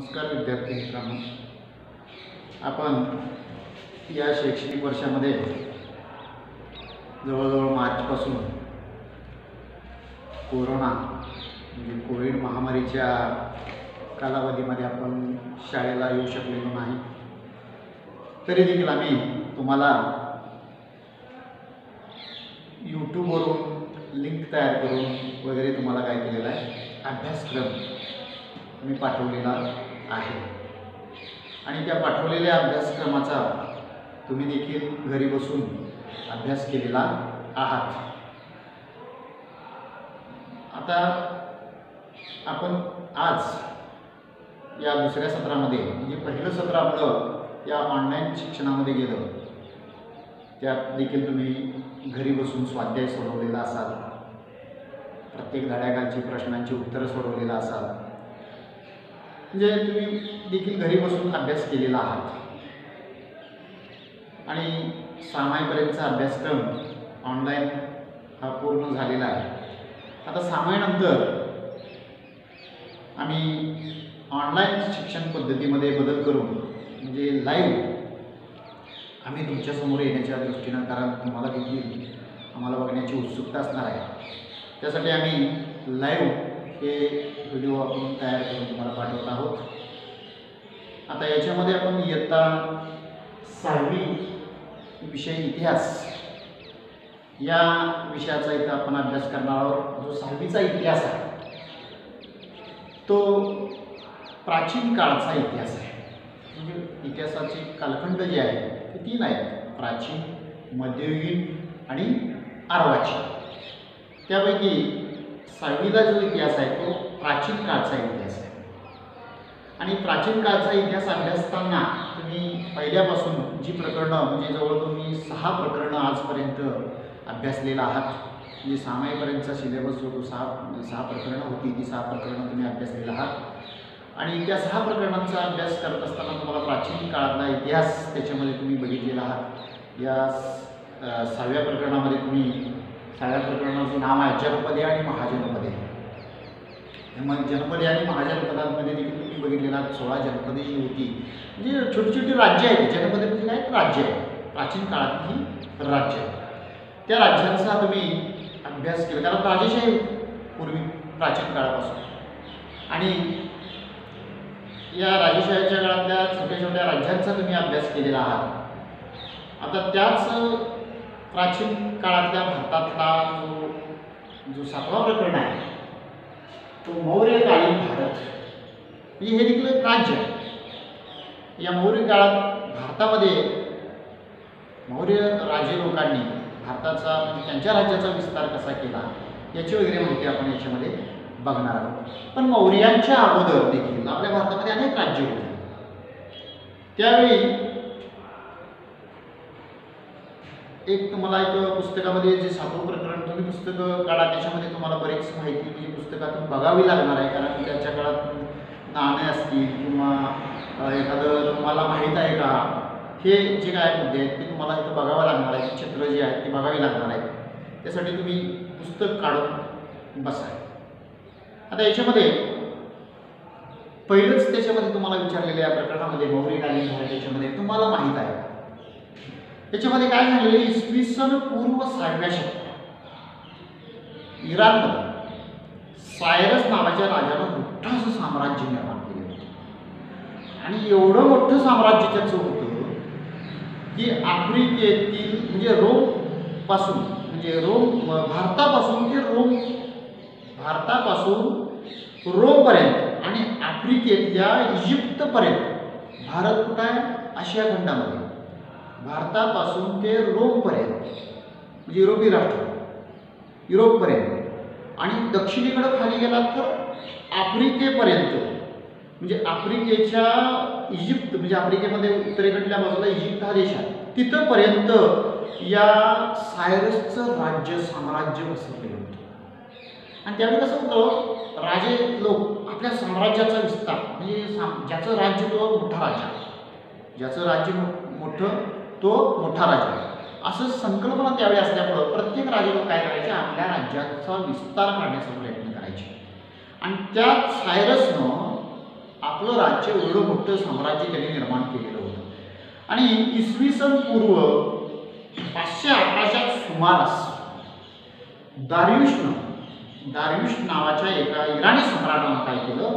नमस्कार विद्यार्थी मित्रांनो. आपण या शैक्षणिक वर्षामध्ये जवळजवळ मार्चपासून कोरोना म्हणजे कोविड महामारीच्या कालावधीमध्ये आपण शाळेला येऊ शकलेलो नाही. तरी देखील आम्ही तुम्हाला यूट्यूबवरून लिंक तयार करून वगैरे तुम्हाला काय केलेलं आहे. अभ्यासक्रम मी पाठवलेला आहे. आणि त्या पाठवलेल्या अभ्यासक्रमाचा तुम्ही देखील घरी बसून अभ्यास केलेला आहात. आता आपण आज या दुसऱ्या सत्रामध्ये म्हणजे पहिलं सत्र आपलं या ऑनलाईन शिक्षणामध्ये गेलं. त्यात देखील तुम्ही घरी बसून स्वाध्याय सोडवलेला असाल. प्रत्येक धड्याकालची प्रश्नांची उत्तरं सोडवलेला असाल. म्हणजे तुम्ही देखील घरी बसून अभ्यास केलेला आहात. आणि सामाईपर्यंतचा अभ्यासक्रम ऑनलाईन हा पूर्ण झालेला आहे. आता सामायनंतर आम्ही ऑनलाईन शिक्षण पद्धतीमध्ये बदल करून म्हणजे लाईव्ह आम्ही तुमच्यासमोर येण्याच्या दृष्टीनं कारण तुम्हाला देखील आम्हाला बघण्याची उत्सुकता असणार आहे. त्यासाठी आम्ही लाईव्ह हे व्हिडिओ आपण तयार करून तुम्हाला पाठवत आहोत. आता याच्यामध्ये आपण इयत्ता सहावी विषय इतिहास या विषयाचा इथं आपण अभ्यास करणार आहोत. जो सहावीचा इतिहास आहे तो प्राचीन काळचा इतिहास आहे. म्हणजे इतिहासाचे कालखंड जे आहे ते तीन आहेत. प्राचीन मध्ययुगीन आणि आर्वाची त्यापैकी सहावीला जो इतिहास आहे तो प्राचीन काळचा इतिहास आहे. आणि प्राचीन काळचा इतिहास अभ्यासताना तुम्ही पहिल्यापासून जी प्रकरणं म्हणजे जवळ तुम्ही सहा प्रकरणं आजपर्यंत अभ्यासलेला आहात. म्हणजे सामाईपर्यंतचा सिलेबस जो तो सहा म्हणजे सहा प्रकरणं होती ती सहा प्रकरणं तुम्ही अभ्यासलेला आहात. आणि त्या सहा प्रकरणांचा अभ्यास करत असताना तुम्हाला प्राचीन काळातला इतिहास त्याच्यामध्ये तुम्ही बघितलेला आहात. या सहाव्या प्रकरणामध्ये तुम्ही प्रकरणाचं नाव आहे जनपदे आणि महाजनपदे. मग जनपदे आणि महाजनपदांमध्ये देखील तुम्ही बघितलेला सोळा जनपदे जी होती. म्हणजे छोटी छोटी राज्य आहेत. जनपदे म्हणजे काय? राज्य आहे. प्राचीन काळातली राज्य त्या राज्यांचा तुम्ही अभ्यास केला. कारण राजेशाही पूर्वी प्राचीन काळापासून. आणि या राजेशाहीच्या काळातल्या छोट्या छोट्या राज्यांचा तुम्ही अभ्यास केलेला आहात. आता त्याच प्राचीन काळातल्या भारतातला जो जो सातवा प्रकरण आहे तो मौर्यकालीन भारत. हे देखील एक राज्य आहे. या मौर्य काळात भारतामध्ये मौर्य राजे लोकांनी भारताचा म्हणजे त्यांच्या राज्याचा विस्तार कसा केला याची वगैरे माहिती आपण याच्यामध्ये बघणार आहोत. पण मौर्यांच्या अगोदर देखील आपल्या भारतामध्ये अनेक राज्य होती. त्यावेळी एक तुम्हाला एक पुस्तकामध्ये जे सातवं प्रकरण तुम्ही पुस्तकं काढा त्याच्यामध्ये तुम्हाला बरीच माहिती म्हणजे पुस्तकातून बघावी लागणार आहे कारण त्याच्या काळात नाणे असतील किंवा एखादं तुम्हाला माहीत आहे का? हे जे काय मुद्दे आहेत ते तुम्हाला इथं बघावं लागणार आहे. चित्र जे आहेत ते बघावी लागणार आहेत. त्यासाठी तुम्ही पुस्तक काढून बसा आता याच्यामध्ये पहिलंच त्याच्यामध्ये तुम्हाला विचारलेल्या या प्रकरणामध्ये मौर्यकालीन भारत याच्यामध्ये तुम्हाला माहीत आहे. त्याच्यामध्ये काय झालेलं आहे? इसवी सन पूर्व सहाव्या शतकात इराणमध्ये सायरस नावाच्या राजानं मोठं असं साम्राज्य निर्माण केलं होतं. आणि एवढं मोठं साम्राज्य त्याचं होतं की आफ्रिकेतील म्हणजे रोमपासून म्हणजे रोम भारतापासून ते रोम भारतापासून रोमपर्यंत आणि आफ्रिकेतल्या इजिप्तपर्यंत भारत कुठं आहे? आशिया खंडामध्ये. भारतापासून ते रोमपर्यंत म्हणजे युरोपीय राष्ट्र युरोपपर्यंत. आणि दक्षिणेकडं खाली गेलात तर आफ्रिकेपर्यंत. म्हणजे आफ्रिकेच्या इजिप्त म्हणजे आफ्रिकेमध्ये उत्तरेकडल्या बाजूला इजिप्त हा देश आहे. तिथंपर्यंत या सायरसचं राज्य साम्राज्य बसवलेलं होतं. आणि त्यावेळी कसं होतं राजे लोक आपल्या साम्राज्याचा विस्तार म्हणजे साम ज्याचं राज्य तो मोठा राजा ज्याचं राज्य मोठं तो मोठा राजा असं संकल्पना त्यावेळी असल्यामुळं प्रत्येक राजाला काय करायचे? आपल्या राज्याचा विस्तार करण्याचा प्रयत्न करायचे. आणि त्या सायरसनं आपलं राज्य एवढं मोठं साम्राज्य त्यांनी निर्माण केलेलं होतं. आणि इसवी सन पूर्व पाचशे अकराच्या सुमारास दारियुशनं दारियुश नावाच्या एका इराणी सम्राटानं काय केलं?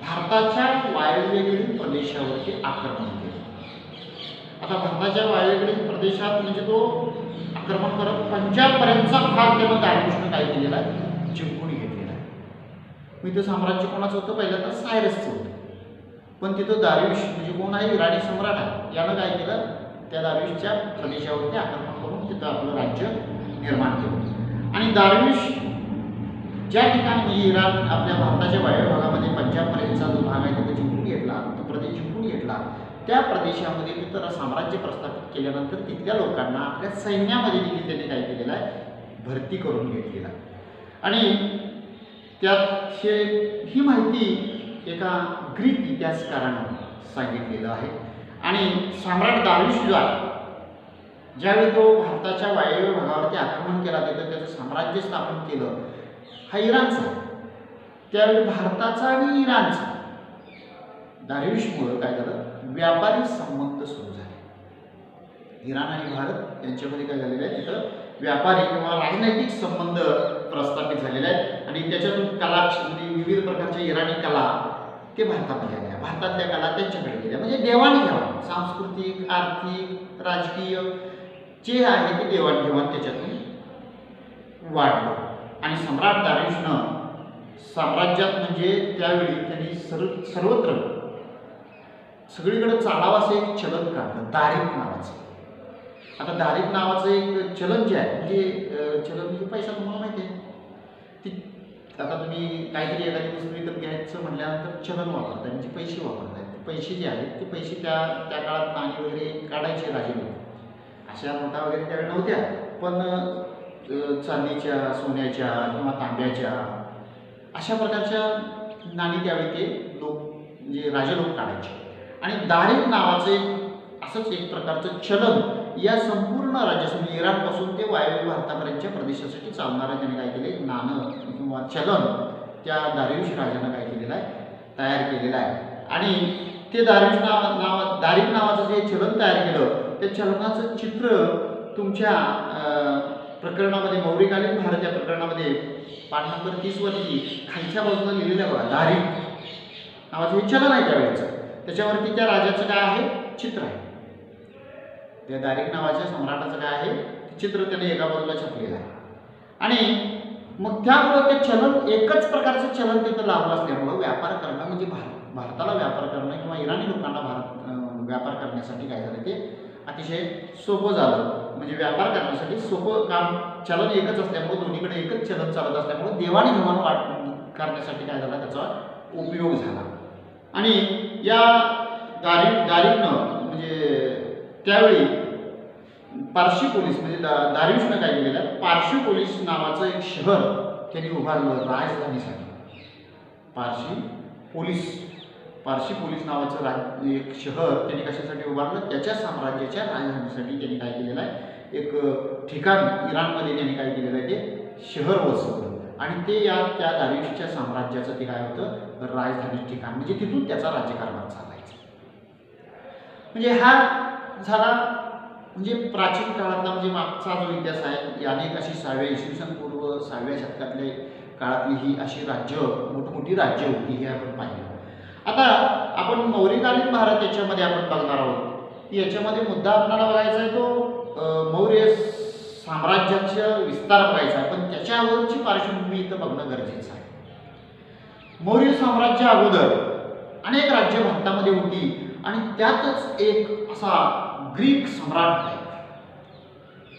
भारताच्या वायव्येकडील प्रदेशावरती आक्रमण आता भारताच्या वायव्येकडील प्रदेशात म्हणजे तो आक्रमण करत पंजाबपर्यंतचा भाग त्यानं दारियुशनं काय केलेला आहे? जिंकून घेतलेला आहे. मी ते साम्राज्य कोणाचं होतं? पहिल्यांदा सायरसचं होतं. पण तिथं दारियुश म्हणजे कोण आहे? इराणी सम्राट आहे. यानं काय केलं? त्या दारियुशच्या प्रदेशावरती आक्रमण करून तिथं आपलं राज्य निर्माण केलं. आणि दारविश ज्या ठिकाणी म्हणजे इराण आपल्या भारताच्या वायव्य भागामध्ये पंजाबपर्यंतचा जो भाग आहे तिथं जिंकून घेतला तो प्रदेश जिंकून घेतला त्या प्रदेशामध्ये तिथं साम्राज्य प्रस्थापित केल्यानंतर तिथल्या लोकांना आपल्या सैन्यामध्ये देखील त्यांनी काय केलेलं आहे? भरती करून घेतलेला आणि त्यात ही माहिती एका ग्रीक इतिहासकारानं सांगितलेलं आहे. आणि सम्राट दारुश जो आहे ज्यावेळी तो भारताच्या वायव्य भागावरती आक्रमण केला तिथं त्याचं साम्राज्य स्थापन केलं हा इराणचा त्यावेळी भारताचा आणि इराणचा. दारियुशमुळं काय झालं? व्यापारी संबंध सुरू झाले. इराण आणि भारत यांच्यामध्ये काय झालेलं आहे? तिथं व्यापारी किंवा राजनैतिक संबंध प्रस्थापित झालेले आहेत. आणि त्याच्यातून कला म्हणजे विविध प्रकारच्या इराणी कला ते भारतामध्ये आल्या भारतातल्या कला त्यांच्याकडे गेल्या. म्हणजे देवाणघेवाण सांस्कृतिक आर्थिक राजकीय जे आहे ते देवाणघेवाण त्याच्यातून वाढलं. आणि सम्राट दारेशनं साम्राज्यात म्हणजे त्यावेळी त्यांनी सर्व सर्वत्र सगळीकडे चालावं असं एक चलन काढलं दारिक नावाचं आता दारिक नावाचं एक चलन जे आहे म्हणजे चलन म्हणजे पैसा तुम्हाला माहिती आहे. ती आता तुम्ही काहीतरी एखादी वस्तू विकत घ्यायचं म्हटल्यानंतर चलन वापरताय म्हणजे पैसे वापरताय. ते पैसे जे आहेत ते पैसे त्या त्या काळात नाणी वगैरे काढायचे राजे लोक अशा नोटा वगैरे त्यावेळी नव्हत्या पण चांदीच्या सोन्याच्या किंवा तांब्याच्या अशा प्रकारच्या नाणी त्यावेळी ते लोक म्हणजे राजे लोक काढायचे. आणि दारिक नावाचं एक असंच एक प्रकारचं चलन या संपूर्ण राज्यात इराणपासून ते वायव्य भारतापर्यंतच्या प्रदेशासाठी चालणारं त्याने काय केले नाणं किंवा चलन त्या दारियुश राजानं काय केलेलं आहे? तयार केलेलं आहे. आणि ते दारिश नाव नाव दारिक नावाचं जे चलन तयार केलं त्या चलनाचं चित्र तुमच्या प्रकरणामध्ये मौर्यकालीन भारत या प्रकरणामध्ये पाठ नंबर तीसवरती खालच्या बाजूला लिहिलेलं आहे बघा दारिक नावाचं हे चलन आहे त्यावेळेचं. त्याच्यावरती त्या राजाचं काय आहे? चित्र आहे. त्या दारिक नावाच्या सम्राटाचं काय आहे? चित्र त्याने एका बाजूला छापलेलं आहे. आणि मग त्यामुळं ते चलन एकच प्रकारचं चलन तिथं लागू असल्यामुळं व्यापार करणं म्हणजे भारत भारताला व्यापार करणं किंवा इराणी लोकांना भारत व्यापार करण्यासाठी काय झालं ते अतिशय सोपं झालं. म्हणजे व्यापार करण्यासाठी सोपं काम चलन एकच असल्यामुळं दोन्हीकडे एकच चलन चालत असल्यामुळं देवाणघेवाण वाट करण्यासाठी काय झालं त्याचा उपयोग झाला. आणि या दारी दारिकनं म्हणजे त्यावेळी पारशी पोलीस म्हणजे दा दारियुशनं काय केलेलं आहे? पारशी पोलीस नावाचं एक शहर त्यांनी उभारलं राजधानीसाठी. पारशी पोलीस पारशी पोलीस नावाचं राज एक शहर त्यांनी कशासाठी उभारलं? त्याच्या साम्राज्याच्या राजधानीसाठी त्यांनी काय केलेलं आहे? एक ठिकाण इराणमध्ये त्यांनी काय केलेलं आहे? ते शहर वसवलं. आणि ते या त्या दारियुशच्या साम्राज्याचं ते काय होतं? राजधानी ठिकाण. म्हणजे तिथून त्याचा राज्यकारभार चालायचा. म्हणजे हा झाला म्हणजे प्राचीन काळातला म्हणजे मागचा जो इतिहास आहे अनेक अशी सहाव्या इसवी सन पूर्व सहाव्या शतकातले काळातली ही अशी राज्य मोठमोठी राज्य होती हे आपण पाहिलं. आता आपण मौर्यकालीन भारत याच्यामध्ये आपण बघणार आहोत. याच्यामध्ये मुद्दा आपल्याला बघायचा आहे तो मौर्य साम्राज्याचा विस्तार बघायचा आहे पण त्याच्यावरची पार्श्वभूमी इथं बघणं गरजेचं आहे. मौर्य साम्राज्य अगोदर अनेक राज्य भारतामध्ये होती आणि त्यातच एक असा ग्रीक सम्राट आहे.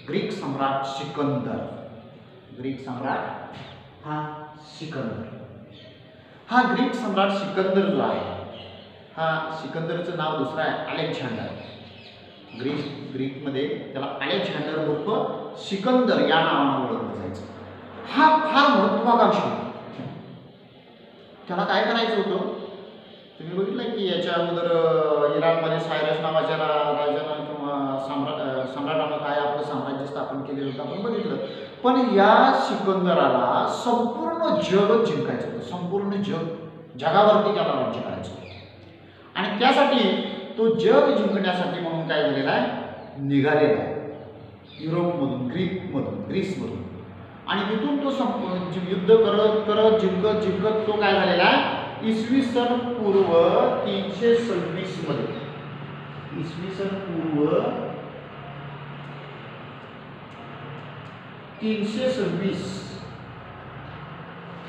ग्रीक सम्राट सिकंदर. ग्रीक सम्राट हा सिकंदर. हा ग्रीक सम्राट सिकंदर जो आहे हा सिकंदरचं नाव दुसरं आहे अलेक्झांडर. ग्रीक ग्रीकमध्ये त्याला अलेक्झांडर उर्फ सिकंदर या नावानं ओळखलं जायचं. हा फार महत्वाकांक्षी. होता त्याला काय करायचं होतं? तुम्ही बघितलं की याच्या अगोदर इराणमध्ये सायरस नावाच्या रा- राजानं किंवा सम्राट सम्राटानं काय आपलं साम्राज्य स्थापन केलेलं होतं आपण बघितलं. पण या सिकंदराला संपूर्ण जगच जिंकायचं होतं. संपूर्ण जग जगावरती त्याला राज्य करायचं होतं. त्यासाठी तो जग जिंकण्यासाठी म्हणून काय झालेला आहे? निघालेला आहे. युरोपमधून ग्रीकमधून ग्रीसमधून. आणि तिथून तो संप म्हणजे युद्ध करत करत जिंकत जिंकत तो काय झालेला आहे? इसवी सन पूर्व तीनशे सव्वीसमध्ये. इसवी सन पूर्व तीनशे सव्वीस.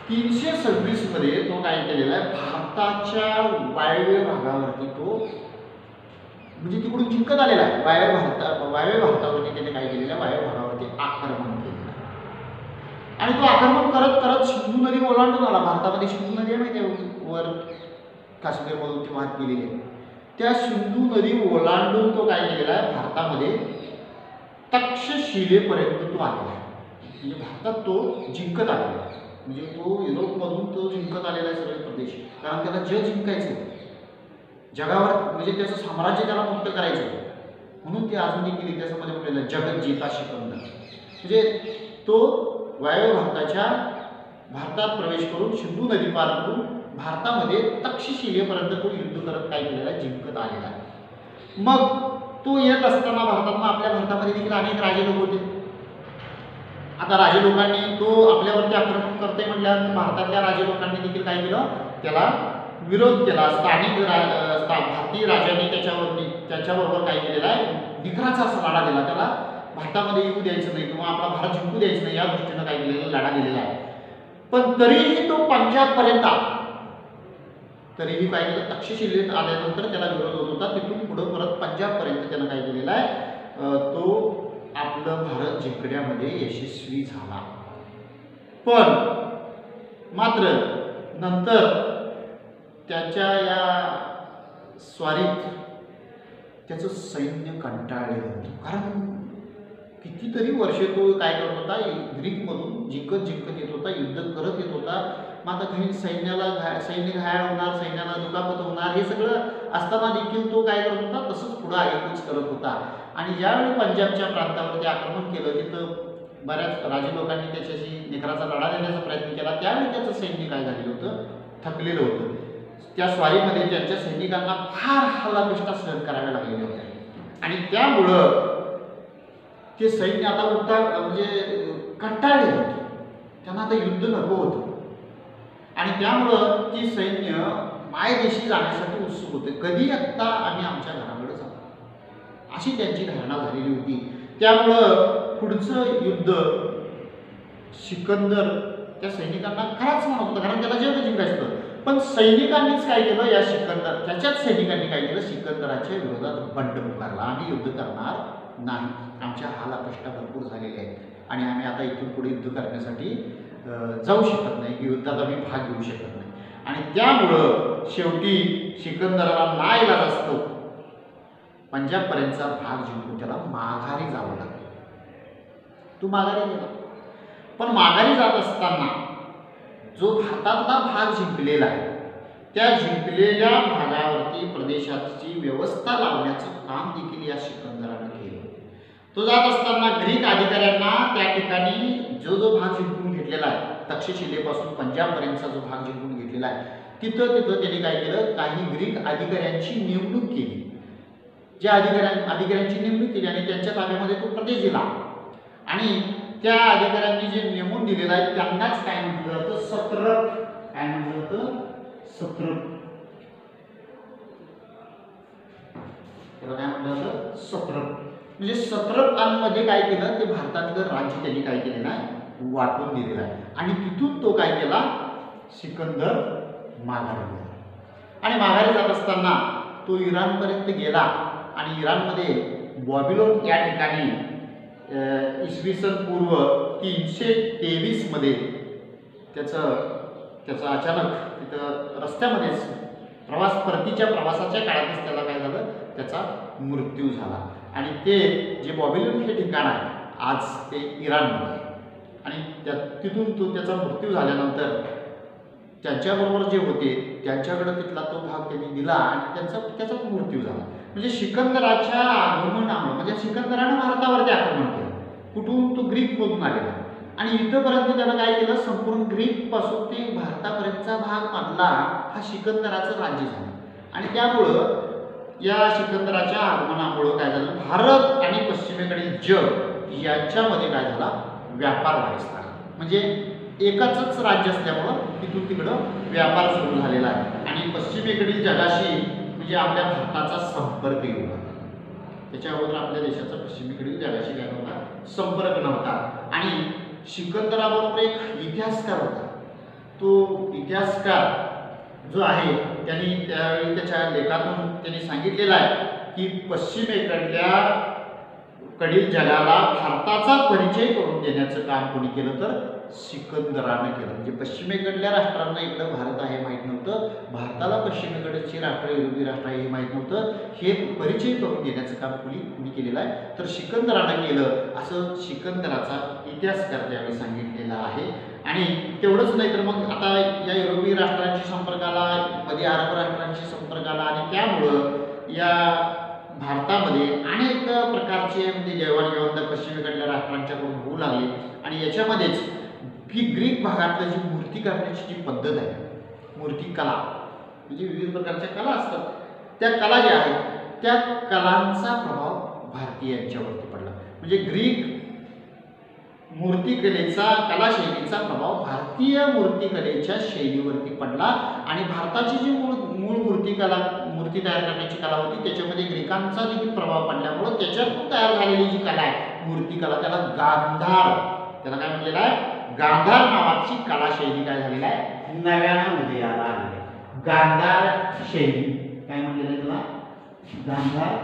तीनशे सव्वीसमध्ये तो काय केलेला आहे? भारताच्या वायव्य भागावरती तो म्हणजे तिकडून जिंकत आलेला आहे. वायव्य भारता वायव्य भारतावरती त्याने काय केलेलं आहे? वायव्य भागावरती आक्रमण केलं आणि तो आक्रमण करत करत सिंधू नदी ओलांडून आला. भारतामध्ये सिंधू नदी आहे माहिती आहे वर काश्मीरमधून ती वाहत गेलेली आहे. त्या सिंधू नदी ओलांडून तो काय केलेला आहे? भारतामध्ये तक्षशिलेपर्यंत तो आलेला आहे. म्हणजे भारतात तो जिंकत आलेला आहे. म्हणजे तो युरोपमधून तो जिंकत आलेला आहे सगळे प्रदेश. कारण त्याला जग जिंकायचं होतं. जगावर म्हणजे त्याचं साम्राज्य त्याला मुक्त करायचं होतं म्हणून ते अजून देखील इतिहासामध्ये म्हटलेलं जगत जिता शिकवणं म्हणजे तो वायव्य भारताच्या भारतात प्रवेश करून सिंधू नदी पार करून भारतामध्ये तक्षशिलेपर्यंत तो युद्ध करत काय केलेला आहे? जिंकत आलेला आहे. मग तो येत असताना भारतात मग आपल्या भारतामध्ये देखील अनेक राजे लोक होते. आता राजे लोकांनी तो आपल्यावरती आक्रमण करते म्हटल्यानंतर भारतातल्या राजे लोकांनी देखील काय केलं? त्याला विरोध केला. स्थानिक रा स्था- भारतीय राजांनी त्याच्यावरती त्याच्याबरोबर काय केलेला आहे? निखराचा असा दिला. त्याला भारतामध्ये येऊ द्यायचं नाही किंवा आपला भारत जिंकू द्यायचं नाही या दृष्टीनं काय केलेला लढा दिलेला आहे. पण तरीही तो पंजाबपर्यंत आला. तरीही काय केलं? तक्षशिलेत आल्यानंतर त्याला विरोध होत होता. तिथून पुढं परत पंजाबपर्यंत त्यानं काय केलेला आहे? तो आपलं भारत जिंकण्यामध्ये यशस्वी झाला. पण मात्र नंतर त्याच्या या स्वारीत त्याचं सैन्य कंटाळलेलं होतं. कारण कितीतरी वर्षे तो काय करत होता ग्रीकमधून जिंकत जिंकत येत होता युद्ध करत येत होता. मग आता काही सैन्याला घा सैन्य घायाळ होणार सैन्याला दुखापत होणार हे सगळं असताना देखील तो काय करत होता तसंच पुढं आयोगच करत होता. आणि ज्यावेळी पंजाबच्या प्रांतावरती आक्रमण केलं तिथं बऱ्याच राजे लोकांनी त्याच्याशी निकराचा लढा देण्याचा प्रयत्न केला. त्यावेळी त्याचं सैन्य काय झालेलं होतं? थकलेलं होतं. त्या स्वारीमध्ये त्यांच्या सैनिकांना फार हल्लापेष्टा सहन कराव्या लागलेल्या होत्या. आणि त्यामुळं ते सैन्य आता उठता म्हणजे कंटाळले होते. त्यांना आता युद्ध नको होतं. आणि त्यामुळं ती सैन्य मायदेशी जाण्यासाठी उत्सुक होते. कधी आत्ता आम्ही आमच्या घराकडे जाऊ? अशी त्यांची धारणा झालेली होती. त्यामुळं पुढचं युद्ध सिकंदर त्या सैनिकांना खराच म्हणत होतं. कारण त्याला जग जिंकायचं होतं. पण सैनिकांनीच काय केलं? या सिकंदर त्याच्याच सैनिकांनी काय केलं? सिकंदराच्या विरोधात बंड पुकारला आम्ही युद्ध करणार नाही. आमच्या हाला कष्ट भरपूर झालेले आहेत. आणि आम्ही आता इथून पुढे युद्ध करण्यासाठी जाऊ शकत नाही. की युद्धात आम्ही भाग घेऊ शकत नाही. आणि त्यामुळं शेवटी सिकंदराला नायला असतो पंजाबपर्यंतचा भाग जिंकून त्याला माघारी जावं लागतं. तू माघारी गेला. पण माघारी जात असताना जो हातातला भाग जिंकलेला आहे त्या जिंकलेल्या भागावरती प्रदेशाची व्यवस्था लावण्याचं काम देखील या सिकंदरानं केलं. तो जात असताना ग्रीक अधिकाऱ्यांना त्या ठिकाणी जो जो भाग जिंकून घेतलेला आहे तक्षशिलेपासून पंजाबपर्यंतचा जो भाग जिंकून घेतलेला आहे तिथं तिथं त्यांनी काय केलं? काही ग्रीक अधिकाऱ्यांची नेमणूक केली. ज्या अधिकाऱ्यां अधिकाऱ्यांची नेमणूक केली आणि त्यांच्या ताब्यामध्ये तो प्रदेश दिला आणि त्या अधिकाऱ्यांनी जे नेमून दिलेलं आहे त्यांनाच काय म्हटलं जातं? सत्रप काय म्हटलं जातं? सत्रप त्याला काय म्हटलं जातं? सत्रप म्हणजे सतरपांमध्ये काय केलं ते भारतातलं राज्य त्यांनी काय केलेलं आहे वाटून दिलेलं आहे. आणि तिथून तो काय केला सिकंदर माघारी गेला आणि माघारी जात असताना तो इराणपर्यंत गेला आणि इराणमध्ये बॉबिलोन या ठिकाणी इसवी सन पूर्व तीनशे तेवीसमध्ये त्याचं त्याचं अचानक तिथं रस्त्यामध्येच प्रवास परतीच्या प्रवासाच्या काळातच त्याला काय झालं त्याचा मृत्यू झाला. आणि ते जे बॉबिलोन हे ठिकाण आहे आज ते इराणमध्ये आणि त्या तिथून तो त्याचा मृत्यू झाल्यानंतर त्यांच्याबरोबर जे होते त्यांच्याकडं तिथला तो भाग त्यांनी दिला आणि त्यांचा त्याचा मृत्यू झाला. म्हणजे सिकंदराच्या आगमनामुळे म्हणजे सिकंदरानं भारतावरती आक्रमण केलं. कुठून तो ग्रीकमधून आलेला. आणि इथंपर्यंत त्यानं काय केलं संपूर्ण ग्रीकपासून ते भारतापर्यंतचा भाग मधला हा सिकंदराचं राज्य झालं. आणि त्यामुळं या सिकंदराच्या आगमनामुळं काय झालं? भारत आणि पश्चिमेकडील जग यांच्यामध्ये काय झाला? व्यापार वाढीस लागला. म्हणजे एकाच राज्य असल्यामुळं तिथून तिकडं व्यापार सुरू झालेला आहे. आणि पश्चिमेकडील जगाशी म्हणजे आपल्या भारताचा संपर्क येऊ लागला त्याच्या अगोदर आपल्या देशाचा पश्चिमेकडील जगाशी काय नव्हता? संपर्क नव्हता. आणि सिकंदराबरोबर एक इतिहासकार होता. तो इतिहासकार जो आहे त्यांनी त्यावेळी त्याच्या लेखातून त्यांनी सांगितलेलं आहे की पश्चिमेकडल्या कडील जगाला भारताचा परिचय करून देण्याचं काम कोणी केलं तर सिकंदरानं केलं. म्हणजे पश्चिमेकडल्या राष्ट्रांना इकडं भारत आहे माहीत नव्हतं. भारताला पश्चिमेकडची राष्ट्र युरोपी राष्ट्र आहे हे माहीत नव्हतं. हे परिचय करून देण्याचं काम कोणी कोणी केलेलं आहे? तर सिकंदरानं केलं. असं सिकंदराचा इतिहासकार त्यावेळी सांगितलेला आहे. आणि तेवढंच नाही तर मग आता या युरोपीय राष्ट्रांशी संपर्काला मध्ये अरब राष्ट्रांशी संपर्काला आणि त्यामुळं या भारतामध्ये अनेक प्रकारचे म्हणजे देवाणघेवाण त्या पश्चिमेकडल्या राष्ट्रांच्याकडून होऊ लागले. आणि याच्यामध्येच की ग्रीक भागातलं जी मूर्ती करण्याची जी पद्धत आहे मूर्ती कला म्हणजे विविध प्रकारच्या कला असतात. त्या कला ज्या आहेत त्या कलांचा प्रभाव भारतीयांच्यावरती पडला. म्हणजे ग्रीक मूर्तिकलेचा कलाशैलीचा प्रभाव भारतीय मूर्तिकलेच्या शैलीवरती पडला. आणि भारताची जी मूळ मूळ मूर्तिकला मूर्ती तयार करण्याची कला होती त्याच्यामध्ये ग्रीकांचा देखील प्रभाव पडल्यामुळं त्याच्यातून तयार झालेली जी कला आहे मूर्तिकला त्याला गांधार. त्याला काय म्हटलेलं आहे? गांधार नावाची कलाशैली काय झालेली आहे? नव्यानं उदयाला आलेली गांधार शैली काय म्हटलेलं आहे तुला? गांधार?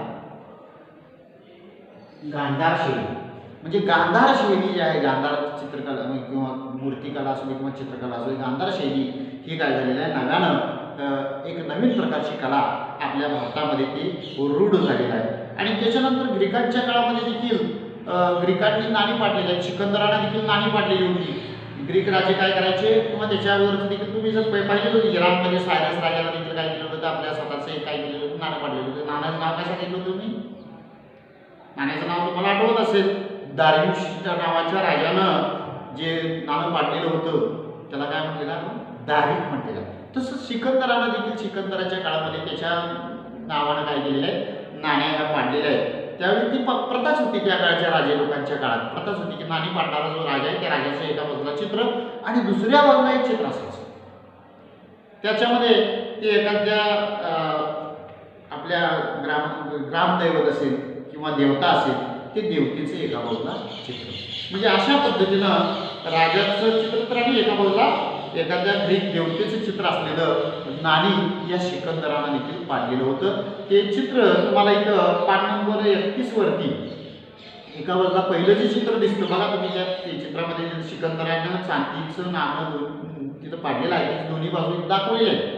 गांधार शैली. म्हणजे गांधार शैली जी आहे गांधार चित्रकला म्हणजे किंवा मूर्तिकला असू दे किंवा चित्रकला असू दे गांधार शैली ही काय झालेली आहे? नव्यानं एक नवीन प्रकारची कला आपल्या भारतामध्ये ती रूढ झालेली आहे. आणि त्याच्यानंतर ग्रीकांच्या काळामध्ये देखील ग्रीकांनी नाणी पाडलेली आहे सिकंदराने देखील नाणी पाडलेली होती. ग्रीक राजे काय करायचे? किंवा त्याच्यावर देखील तुम्ही जर पहि- होती होतं इराणमध्ये सायरस राजाला देखील काय केलं होतं? आपल्या स्वतःचं एक काय केलेलं होतं? नाणं पाडलेलं होतं. नाण्याचं नाव काय सांगितलं होतं तुम्ही? नाण्याचं नाव तुम्हाला आठवत असेल. दारियुश नावाच्या राजानं जे नाणं पाडलेलं होतं त्याला काय म्हटलेलं? आपण दारिक म्हटलेलं आहे. तसं सिकंदरानं देखील सिकंदराच्या काळामध्ये त्याच्या नावानं काय केलेलं आहे? नाण्या ह्या पाडलेल्या आहेत. त्यावेळी ती प- प्रथाच होती त्या काळच्या राजे लोकांच्या काळात. प्रथाच होती की नाणी पाडणारा जो राजा आहे त्या राजाचं एका बाजूला चित्र आणि दुसऱ्या बाजूला एक चित्र असायचं. त्याच्यामध्ये ते एखाद्या आपल्या ग्राम ग्रामदैवत असेल किंवा देवता असेल ते देवतेचं एका बाजूला चित्र. म्हणजे अशा पद्धतीनं राजाचं चित्र तर आणि एका बाजूला. एखाद्या ग्रीक देवतेचं चित्र असलेलं नाणी या सिकंदरानं देखील पाडलेलं होतं. ते चित्र तुम्हाला इथं पान नंबर एकतीस वरती एका बाजूला पहिलं जे चित्र दिसतं बघा तुम्ही ज्या चित्रामध्ये जे सिकंदरानं चांदीचं नाणं तिथं पाडलेलं आहे दोन्ही बाजू दाखवलेली आहे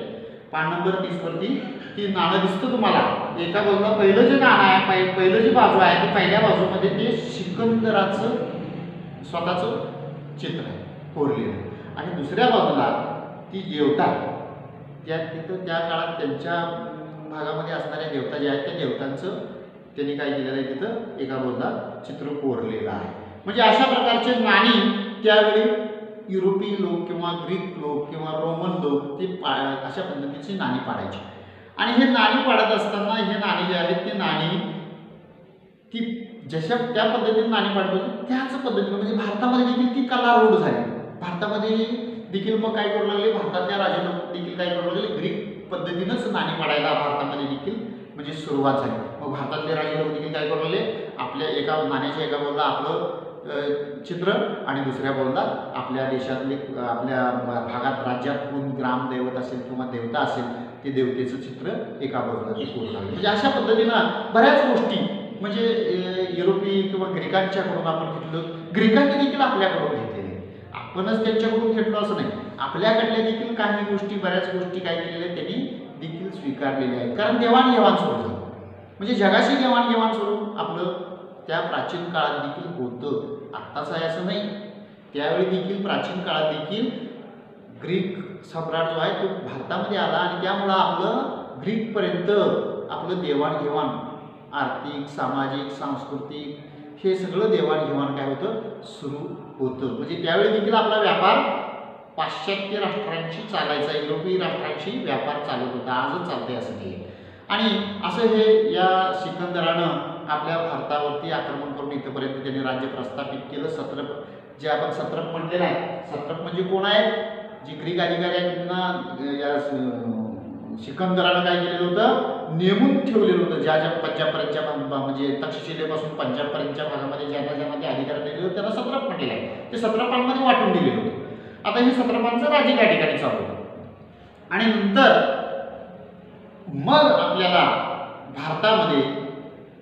पान नंबर तीस वरती ती नाणं दिसतं तुम्हाला. एका बाजूला पहिलं जे नाणं आहे पहि- पहिलं जी बाजू आहे ती पहिल्या बाजूमध्ये ते सिकंदराचं स्वतःचं चित्र आहे कोरलेलं आणि दुसऱ्या बाजूला ती देवता त्या तिथं त्या काळात त्यांच्या भागामध्ये असणाऱ्या देवता ज्या आहेत त्या देवतांचं त्यांनी काय केलेलं आहे तिथं? एका बाजूला चित्र कोरलेलं आहे. म्हणजे अशा प्रकारचे नाणी त्यावेळी युरोपियन लोक किंवा ग्रीक लोक किंवा रोमन लोक ते पा अशा पद्धतीची नाणी पाडायची. आणि हे नाणी पाडत असताना हे नाणी जे आहेत ते नाणी ती जशा त्या पद्धतीने नाणी पाडत होती त्याच पद्धतीने म्हणजे भारतामध्ये देखील ती कला रूढ झाली. भारतामध्ये देखील मग काय करू लागले? भारतातल्या राजे लोक देखील काय करू लागले? ग्रीक पद्धतीनंच नाणी पाडायला भारतामध्ये देखील म्हणजे सुरुवात झाली. मग भारतातले राजे लोक देखील काय करू लागले? आपल्या एका नाण्याच्या एका बाजूला आपलं चित्र आणि दुसऱ्या बाजूला आपल्या देशातले आपल्या भागात राज्यात कोण ग्रामदैवत असेल किंवा देवता असेल ते देवतेचं चित्र एका बाजूला ते पूर्ण म्हणजे अशा पद्धतीनं बऱ्याच गोष्टी म्हणजे युरोपी किंवा ग्रीकांच्याकडून आपण घेतलं ग्रीकांनी देखील आपल्याकडून घेतलेले आपणच त्यांच्याकडून घेतलो असं नाही. आपल्याकडल्या देखील काही गोष्टी बऱ्याच गोष्टी काय केलेल्या त्यांनी देखील स्वीकारलेल्या आहेत. कारण देवाणघेवाण सुरू झालं. म्हणजे जगाशी देवाणघेवाण सुरू आपलं त्या प्राचीन काळात देखील होतं. आत्ताच आहे असं नाही. त्यावेळी देखील प्राचीन काळात देखील ग्रीक सम्राट जो आहे तो भारतामध्ये आला आणि त्यामुळं आपलं ग्रीकपर्यंत आपलं देवाणघेवाण आर्थिक सामाजिक सांस्कृतिक हे सगळं देवाणघेवाण काय होतं? सुरू होतं. म्हणजे त्यावेळी देखील आपला व्यापार पाश्चात्य राष्ट्रांशी चालायचा युरोपीय राष्ट्रांशी व्यापार चालत होता. आजच चालते असं नाही. आणि असं हे या सिकंदरानं आपल्या भारतावरती आक्रमण करून इथपर्यंत त्यांनी राज्य प्रस्थापित केलं. सत्रप जे आपण सत्रप म्हटलेलं आहे सत्रप म्हणजे कोण आहेत जे ग्रीक अधिकाऱ्यांना या स- सिकंदरानं काय केलेलं होतं? नेमून ठेवलेलं होतं. ज्या ज्या पंजाबपर्यंतच्या म्हणजे तक्षशिलेपासून पंजाबपर्यंतच्या भागामध्ये ज्यांना ज्यांना ते अधिकार दिले होते. त्यांना सत्रप म्हटलेलं आहे. ते सत्रपांमध्ये वाटून दिलेलं होतं. आता हे सत्रपांचं राज्य त्या ठिकाणी चालू होतं. आणि नंतर मग आपल्याला भारतामध्ये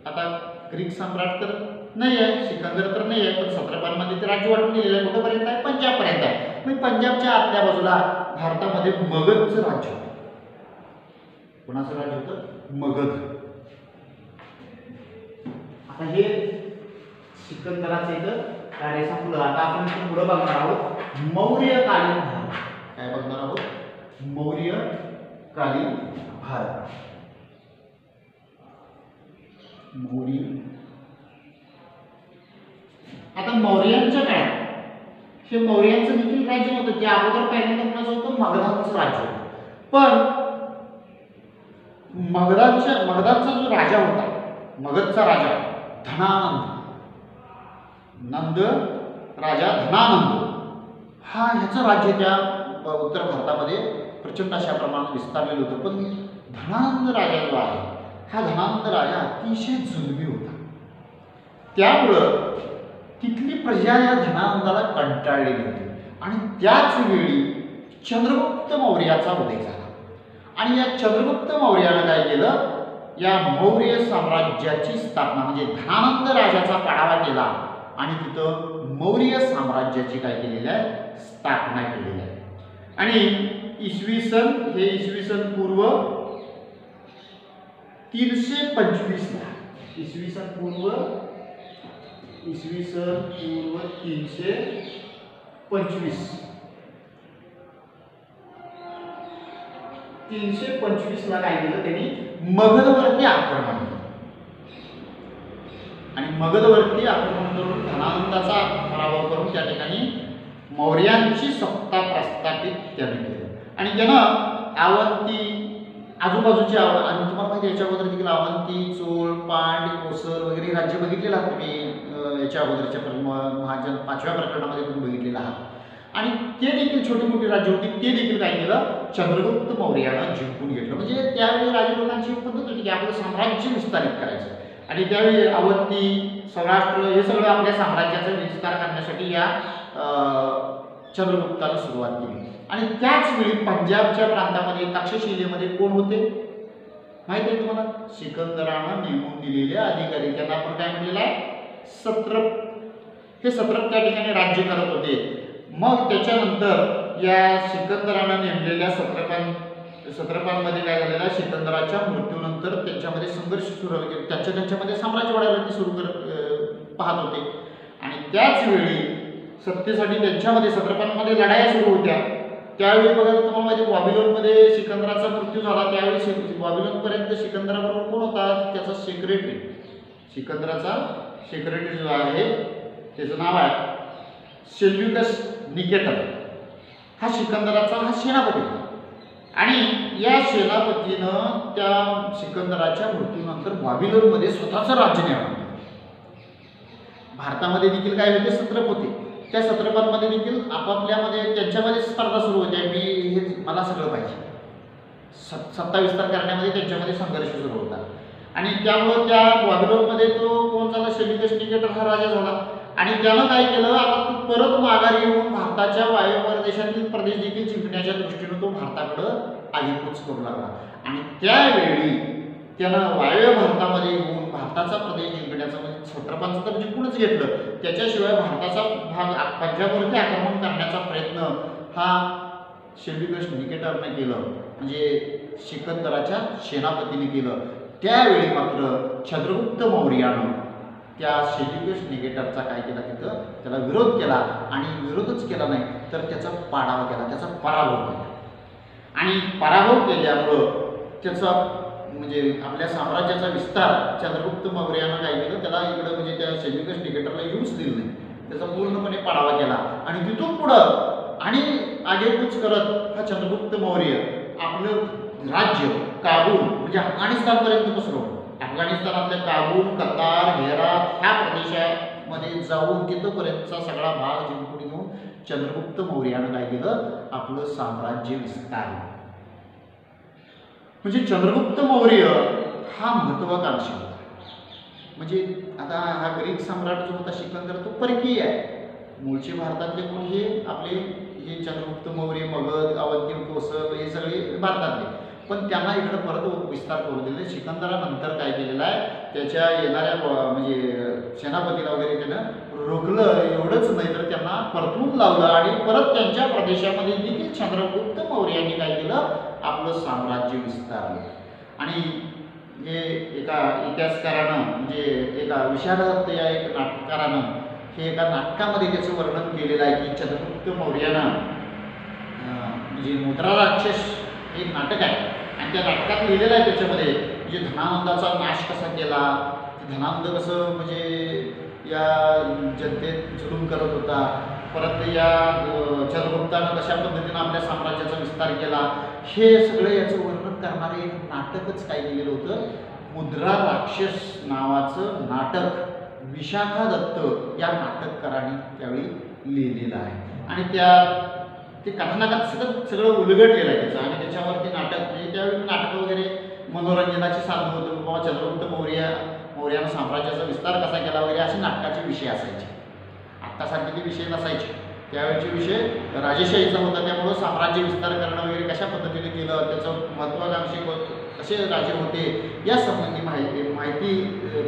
आता ग्रीक सम्राट तर नाही आहे सिकंदर तर नाही आहे पण सत्रपांमध्ये ते राज्य वाटून दिलेलं आहे. कुठंपर्यंत आहे? पंजाबपर्यंत आहे. मग पंजाबच्या आतल्या बाजूला भारतामध्ये मगधचं राज्य होतं. कोणाचं राज्य होतं? मगध. आता हे सिकंदराचं इथं कार्य संपलं आता आपण पुढं बघणार आहोत मौर्यकालीन भारत. काय बघणार आहोत? मौर्यकालीन भारत. मौर्य आता मौर्यांच्या काळात हे मौर्यांचं देखील राज्य नव्हतं. ते अगोदर पहिल्यांदा कोणाचं होतं मगधांचं राज्य होतं. पण मगधांच्या मगधांचा जो राजा होता मगधचा राजा धनानंद. नंद राजा धनानंद. हा ह्याचं राज्य त्या उत्तर भारतामध्ये प्रचंड अशा प्रमाणात विस्तारलेलं होतं. पण धनानंद राजा जो आहे हा धनानंद राजा अतिशय जुलमी होता. त्यामुळं तिथली प्रजा या धनानंदाला कंटाळलेली होती आणि त्याच वेळी चंद्रगुप्त मौर्याचा उदय झाला. आणि या चंद्रगुप्त मौर्यानं काय केलं? या मौर्य साम्राज्याची स्थापना म्हणजे धनानंद राजाचा पाडावा केला. आणि तिथं मौर्य साम्राज्याची काय केलेली आहे? स्थापना केलेली आहे. आणि इसवी सन हे इसवी सन पूर्व तीनशे पंचवीसला इसवी सन पूर्व इसवी सन पूर्व तीनशे पंचवीस. तीनशे पंचवीस ला काय केलं त्यांनी मगधवरती आक्रमण केलं. आणि मगधवरती आक्रमण करून धनानंदाचा पराभव करून त्या ठिकाणी मौर्यांची सत्ता प्रस्थापित त्याने केली. आणि त्यानं अवंती आजूबाजूची आवड. आणि तुम्हाला माहिती याच्या अगोदर देखील अवंती चोळ पांड कोसल वगैरे राज्य बघितलेलं आहात तुम्ही याच्या अगोदरच्या महाजन पाचव्या प्रकरणामध्ये तुम्ही बघितलेलं आहात. आणि ते देखील छोटी मोठी राज्य होती ते देखील काय केलं? चंद्रगुप्त मौर्यानं जिंकून घेतलं. म्हणजे त्यावेळी राजलोकांची पद्धत होती की आपलं साम्राज्य विस्तारित करायचं. आणि त्यावेळी अवंती सौराष्ट्र हे सगळं आपल्या साम्राज्याचा विस्तार करण्यासाठी या चंद्रगुप्तानं सुरुवात केली. आणि त्याचवेळी पंजाबच्या प्रांतामध्ये तक्षशिलेमध्ये कोण होते? माहिती आहे तुम्हाला? सिकंदरानं नेमून दिलेले अधिकारी. त्यांना आपण काय म्हणलेलं आहे? सत्रप. हे सत्रप त्या ठिकाणी राज्य करत होते. मग त्याच्यानंतर या सिकंदरानं नेमलेल्या सत्रपां सत्रपांमध्ये काय झालेलं आहे? सिकंदराच्या मृत्यूनंतर त्यांच्यामध्ये संघर्ष सुरू झाले. त्याच्या त्यांच्यामध्ये साम्राज्य वाढायला ते सुरू कर पाहत होते. आणि त्याचवेळी सत्तेसाठी त्यांच्यामध्ये सत्रपांमध्ये लढाया सुरू होत्या. त्यावेळी बघा तुम्हाला माहिती आहे, बॉबिलोनमध्ये सिकंदराचा मृत्यू झाला. त्यावेळी शे बॉबिलोनपर्यंत सिकंदराबरोबर कोण होता? त्याचा सेक्रेटरी सिकंदराचा सेक्रेटरी जो आहे त्याचं नाव आहे सेल्युकस निकेटर हा सिकंदराचा हा सेनापती होता. आणि या सेनापतीनं त्या सिकंदराच्या मृत्यूनंतर बॉबिलोनमध्ये स्वतःचं राज्य निर्माण भारतामध्ये देखील काय होते? सत्रप होते त्या सत्रपांमध्ये देखील आपापल्यामध्ये त्यांच्यामध्ये स्पर्धा सुरू होते. मी हे मला सगळं पाहिजे. सत सत्ता विस्तार करण्यामध्ये त्यांच्यामध्ये संघर्ष सुरू होता. आणि त्यामुळं त्या बॉबिलोनमध्ये तो कोण झाला? शेलिकस निकेटर हा राजा झाला. आणि त्यानं काय केलं? आता तो परत माघारी येऊन भारताच्या वायव्य देशातील प्रदेश देखील जिंकण्याच्या दृष्टीनं तो भारताकडं आगेकूच करू लागला. आणि त्यावेळी त्यानं वायव्य भारतामध्ये येऊन भारताचा प्रदेश जिंकण्याचं म्हणजे छत्रपांचं तर म्हणजे जिंकूनच घेतलं. त्याच्याशिवाय भारताचा भाग पंजाबवरती आक्रमण करण्याचा प्रयत्न हा शेल्युकस निकेटरने केलं. म्हणजे सिकंदराच्या सेनापतीने केलं. त्यावेळी मात्र छत्रगुप्त मौर्यानं त्या शेल्युकस निकेटरचा काय केला तिथं? त्याला विरोध केला. आणि विरोधच केला नाही तर त्याचा पाडावा केला. त्याचा पराभव केला. आणि पराभव केल्यामुळं त्याचा म्हणजे आपल्या साम्राज्याचा विस्तार चंद्रगुप्त मौर्यानं काय केलं? त्याला इकडं म्हणजे त्या सेल्युकस निकेटरला येऊच दिलं नाही. त्याचा पूर्णपणे पाडावा केला. आणि तिथून पुढं आणि आगेकूच करत हा चंद्रगुप्त मौर्य आपलं राज्य काबूल म्हणजे अफगाणिस्तानपर्यंत पसरवलं. अफगाणिस्तानातल्या काबूल कतार हेरात ह्या प्रदेशामध्ये जाऊन तिथंपर्यंतचा सगळा भाग जिंकून घेऊन चंद्रगुप्त मौर्यानं काय केलं? आपलं साम्राज्य विस्तारलं. म्हणजे चंद्रगुप्त मौर्य हा महत्वाकांक्षी होता. म्हणजे आता हा ग्रीक सम्राट जो होता सिकंदर तो परकीय आहे. मूळचे भारतातले कोण हे? आपले हे चंद्रगुप्त मौर्य मगध अवंती कोसल हे सगळे भारतातले. पण त्यांना इकडं परत विस्तार करू दिले. सिकंदरानंतर काय केलेलं आहे? त्याच्या येणाऱ्या म्हणजे सेनापतीला वगैरे त्यानं रोखलं एवढंच नाही तर त्यांना परतून लावलं आणि परत त्यांच्या प्रदेशामध्ये देखील चंद्रगुप्त मौर्यांनी काय केलं? आपलं साम्राज्य विस्तारलं. आणि हे एका इतिहासकारानं म्हणजे एका विशारद या एक नाटककारानं हे एका नाटकामध्ये त्याचं वर्णन केलेलं आहे की चंद्रगुप्त मौर्यानं म्हणजे मुद्रा राक्षस हे एक नाटक आहे. आणि त्या नाटकात लिहिलेलं आहे त्याच्यामध्ये म्हणजे धनानंदाचा नाश कसा केला? ते धनानंद कसं म्हणजे या जनतेत जुलूम करत होता. परत या अं, चंद्रगुप्तानं कशा पद्धतीनं आपल्या साम्राज्याचा विस्तार केला? हे सगळं याचं वर्णन करणारं एक नाटकच काय केलेलं होतं? मुद्रा राक्षस नावाचं नाटक विशाखा दत्त या नाटककाराने त्यावेळी लिहिलेलं आहे. आणि त्या ते कथानकात सगळं सगळं उलगडलेलं आहे त्याचं. आणि त्याच्यावर ते नाटक म्हणजे त्यावेळी नाटक वगैरे मनोरंजनाची साधन होतं. बाबा चंद्रगुप्त मौर्य मौर्यानं साम्राज्याचा विस्तार कसा केला वगैरे असे नाटकाचे विषय असायचे. आत्तासारखे ते विषय नसायचे. त्यावेळेचे विषय राजेशाहीचा होता त्यामुळं साम्राज्य विस्तार करणं वगैरे कशा पद्धतीने केलं त्याचं महत्त्वाकांक्षी कसे राजे होते या संबंधी माहिती माहिती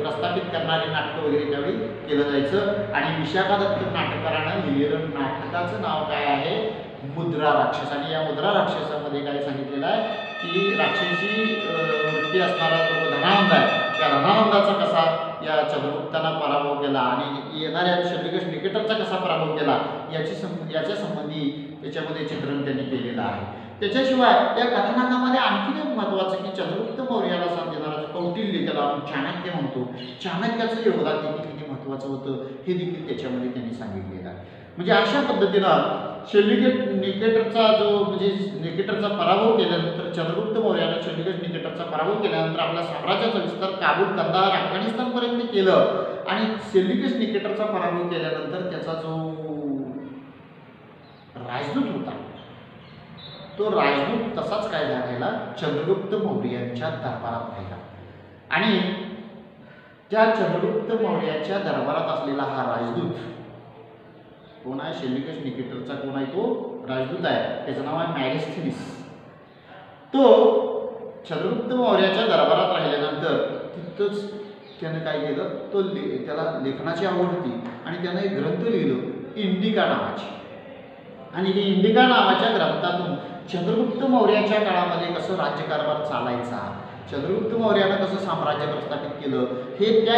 प्रस्थापित करणारे नाटकं वगैरे त्यावेळी केलं जायचं. आणि विशाखा दत्त नाटककारानं लिहिलेलं नाटकाचं नाव काय आहे? मुद्रा राक्षस. आणि या मुद्रा राक्षसामध्ये काय सांगितलेलं आहे? की राक्षसी वृत्ती असणारा जो धनानंद आहे त्या धनानंदाचा त्याला पराभव केला आणि येणाऱ्या शल्यकेश निकेटरचा कसा पराभव केला याची सं याच्या संबंधी त्याच्यामध्ये चित्रण त्यांनी केलेलं आहे. त्याच्याशिवाय त्या कथानकामध्ये आणखीन एक महत्त्वाचं की चंद्रगुप्त मौर्याला साथ देणारा कौटिल्य त्याला आपण चाणक्य म्हणतो. चाणक्याचं योगदान देखील किती महत्त्वाचं होतं हे देखील त्याच्यामध्ये त्यांनी सांगितलेलं आहे. म्हणजे अशा पद्धतीनं शल्यकेट निकेटरचा जो म्हणजे निकेटरचा पराभव केल्यानंतर चंद्रगुप्त मौर्यानं शल्यकेट निकेटरचा पराभव केल्यानंतर आपल्या साम्राज्याचा विस्तार काबूल कंदार अफगाणिस्तानपर्यंत केलं आणि सेल्युकस निकेटरचा पराभव केल्यानंतर त्याचा जो राजदूत होता तो राजदूत तसाच काय झालेला? चंद्रगुप्त मौर्यांच्या दरबारात राहिला. आणि त्या चंद्रगुप्त मौर्याच्या दरबारात असलेला हा राजदूत कोण आहे? शेल्लिकस निकेटरचा कोण आहे तो? राजदूत आहे. त्याचं नाव आहे मॅगेस्थेनिस तो चंद्रगुप्त मौर्याच्या दरबारात राहिल्यानंतर तिथंच त्यानं काय केलं? तो ले त्याला लेखनाची आवड होती आणि त्यानं एक ग्रंथ लिहिलं इंडिका नावाची. आणि ही इंडिका नावाच्या ग्रंथातून चंद्रगुप्त मौर्याच्या काळामध्ये कसं राज्यकारभार चालायचा? चंद्रगुप्त मौर्यानं कसं साम्राज्य प्रस्थापित केलं? हे त्या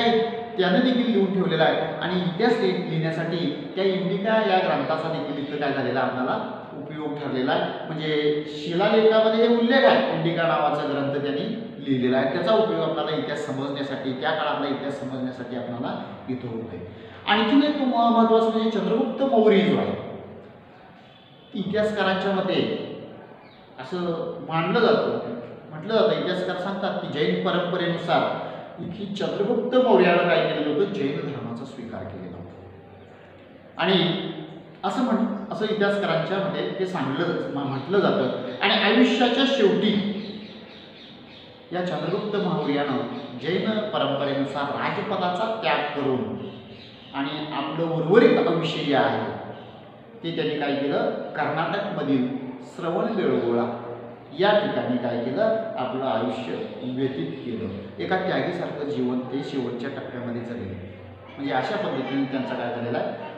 त्यानं देखील लिहून ठेवलेला आहे. आणि इतिहास लिहिण्यासाठी त्या इंडिका या ग्रंथाचा देखील इथं काय झालेला आपल्याला उपयोग ठरलेला आहे. म्हणजे शिलालेखामध्ये हे उल्लेख आहे. इंडिका नावाचा ग्रंथ त्यांनी लिहिलेला आहे. त्याचा उपयोग आपल्याला इतिहास समजण्यासाठी त्या काळातला इतिहास समजण्यासाठी आपल्याला इथं होत आहे. आणखीन एक महत्त्वाचं म्हणजे चंद्रगुप्त मौर्य जो आहे इतिहासकारांच्या मते असं मानलं जातं. म्हटलं जातं इतिहासकार सांगतात की जैन परंपरेनुसार की चंद्रगुप्त मौर्यानं काय केलेलं होतं? जैन धर्माचा स्वीकार केलेला होता. आणि असं म्हण असं इतिहासकारांच्या मध्ये ते सांगलं म्हटलं जातं. आणि आयुष्याच्या शेवटी या चंद्रगुप्त मौर्यानं जैन परंपरेनुसार राजपदाचा त्याग करून आणि आपलं उर्वरित आयुष्य जे आहे ते त्यांनी काय केलं? कर्नाटकमधील श्रवण वेळगोळा या ठिकाणी काय केलं? आपलं आयुष्य व्यतीत केलं. एका त्यागीसारखं जीवन ते शेवटच्या टप्प्यामध्ये जगले म्हणजे अशा पद्धतीने त्यांचा काय झालेला आहे?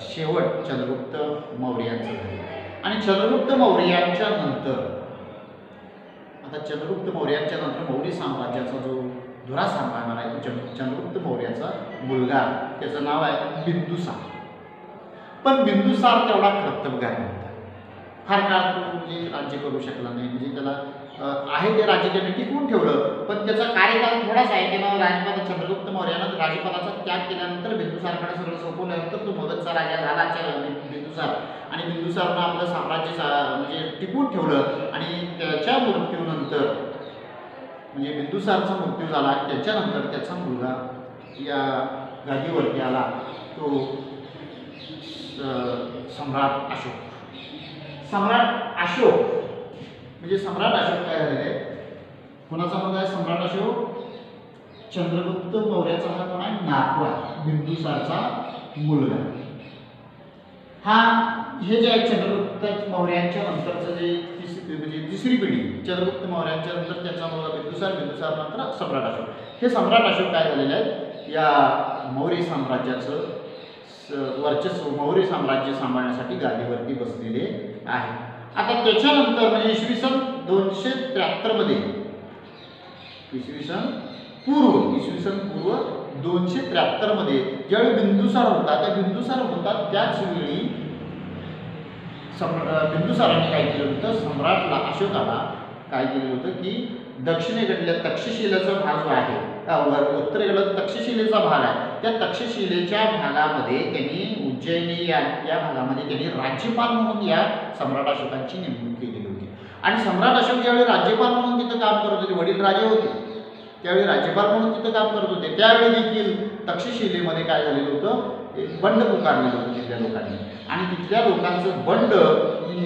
शेवट चंद्रगुप्त मौर्यांचं झालं आणि चंद्रगुप्त मौर्यांच्या नंतर आता चंद्रगुप्त मौर्यांच्या नंतर मौर्य साम्राज्याचा जो धुरा सांभाळणार आहे तो चंद्र चंद्रगुप्त मौर्याचा मुलगा त्याचं नाव आहे बिंदुसार. पण बिंदुसार तेवढा कर्तबगार नव्हता. फार काळ तो म्हणजे राज्य करू शकला नाही. म्हणजे त्याला आहे ते राज्य त्याने टिकवून ठेवलं पण त्याचा कार्यकाळ थोडाच आहे. तेव्हा राजपद चंद्रगुप्त मौर्यानं राजपदाचा त्याग केल्यानंतर बिंदुसारकडे सगळं सोपवल्यानंतर तो मगधचा राजा झाला बिंदुसार. आणि बिंदुसारनं आपलं साम्राज्य म्हणजे टिकवून ठेवलं. आणि त्याच्या मृत्यूनंतर म्हणजे बिंदुसारचा मृत्यू झाला त्याच्यानंतर त्याचा मुलगा या गादीवरती आला. तो सम्राट अशोक. सम्राट अशोक. म्हणजे सम्राट अशोक काय झालेले? कोणाचा मुलगा आहे? सम्राट अशोक? चंद्रगुप्त मौर्याचा हा कोण आहे? नातवा बिंदुसारचा मुलगा. हा हे जे आहे चंद्रगुप्त मौर्यांच्या नंतरचं जे तिसरी म्हणजे तिसरी पिढी चंद्रगुप्त मौर्यांच्या नंतर त्याचा मुलगा बिंदुसार बिंदुसार नंतर सम्राट अशोक. हे सम्राट अशोक काय झालेले आहेत? या मौर्य साम्राज्याचं स- वर्चस्व मौर्य साम्राज्य सांभाळण्यासाठी गादीवरती बसलेले आहे. आता त्याच्यानंतर म्हणजे इसवी सन दोनशे त्र्याहत्तरमध्ये इसवी सन पूर्व इसवी सन पूर्व दोनशे त्र्याहत्तरमध्ये ज्यावेळी बिंदुसार होता त्या बिंदुसार होता त्याच वेळी सम बिंदुसाराने काय केलं होतं? सम्राटला अशोकाला काय केलं होतं की दक्षिणेकडल्या तक्षशिलाचा भाग जो आहे उत्तरेकडं तक्षशिलेचा भाग आहे. त्या तक्षशिलेच्या भागामध्ये त्यांनी उज्जैनी या या भागामध्ये त्यांनी राज्यपाल म्हणून या सम्राट अशोकांची नेमणूक केलेली होती. आणि सम्राट अशोक ज्यावेळी राज्यपाल म्हणून तिथं काम करत होते वडील राजे होते त्यावेळी राज्यपाल म्हणून तिथं काम करत होते त्यावेळी देखील तक्षशिलेमध्ये काय झालेलं होतं बंड पुकारलेलं होतं तिथल्या लोकांनी. आणि तिथल्या लोकांचं बंड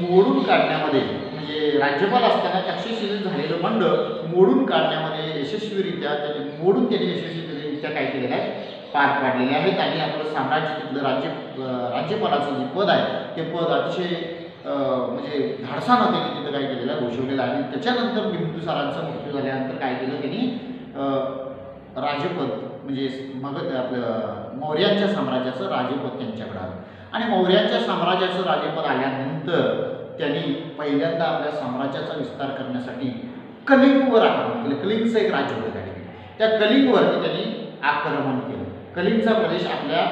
मोडून काढण्यामध्ये म्हणजे राज्यपाल असताना तक्षशिलेत झालेलं बंड मोडून काढण्यामध्ये यशस्वीरित्या त्याने मोडून त्याने यशस्वीरित्या काय केलेलं आहे? पार पाडलेले आहेत आणि आपलं साम्राज्य तिथलं राज्य राज्यपालाचं जे पद आहे ते पद अतिशय म्हणजे धाडसानं त्यांनी तिथं काय केलेलं आहे घोषवलेलं आहे. आणि त्याच्यानंतर बिंदुसारांचा मृत्यू झाल्यानंतर काय केलं त्यांनी? राजपद म्हणजे मगध आपलं मौर्यांच्या साम्राज्याचं राजपद त्यांच्याकडे आलं. आणि मौर्यांच्या साम्राज्याचं राजपद आल्यानंतर त्यांनी पहिल्यांदा आपल्या साम्राज्याचा विस्तार करण्यासाठी कलिंगवर आक्रमण केलं. कलिंगचं एक राज्य होतं त्या ठिकाणी. त्या कलिंगवरती त्यांनी आक्रमण केलं. कलिंगचा प्रदेश आपल्या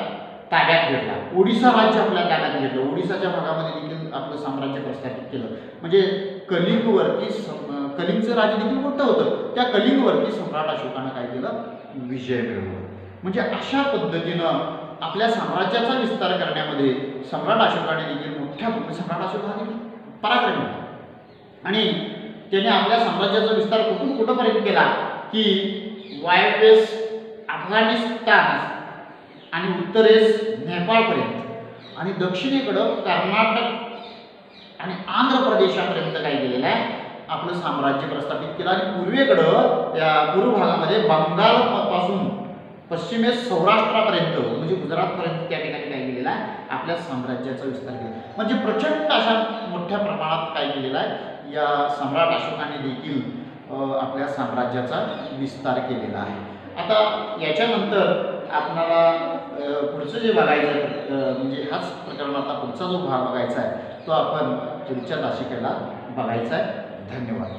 ताब्यात घेतला. ओडिसा राज्य आपल्या ताब्यात घेतलं. ओडिसाच्या भागामध्ये देखील आपलं साम्राज्य प्रस्थापित केलं. म्हणजे कलिंगवरती सम- कलिंगचं राज्य देखील मोठं होतं. त्या कलिंगवरती सम्राट अशोकानं काय केलं? विजय मिळवला. म्हणजे अशा पद्धतीनं आपल्या साम्राज्याचा विस्तार करण्यामध्ये सम्राट अशोकाने देखील मोठ्या सम्राट अशोक हा देखील पराक्रमी. होता आणि त्याने आपल्या साम्राज्याचा विस्तार कुठून कुठंपर्यंत केला? की वायव्येस अफगाणिस्तान आणि उत्तरेस नेपाळपर्यंत. आणि दक्षिणेकडं कर्नाटक आणि आंध्र प्रदेशापर्यंत काय केलेलं आहे. आपलं साम्राज्य प्रस्थापित केलं आणि पूर्वेकडं त्या पूर्व भागामध्ये बंगालपासून पश्चिमेस सौराष्ट्रापर्यंत म्हणजे गुजरातपर्यंत त्या ठिकाणी केलेला आहे आपल्या साम्राज्याचा विस्तार केला म्हणजे प्रचंड अशा मोठ्या प्रमाणात काय केलेला आहे या सम्राट अशोकाने देखील आपल्या साम्राज्याचा विस्तार केलेला आहे. आता याच्यानंतर आपणाला पुढचं जे बघायचं आहे, म्हणजे हाच प्रकरणातला पुढचा जो भाग बघायचा आहे तो आपण पुढच्या दाशिकेला बघायचा आहे. धन्यवाद.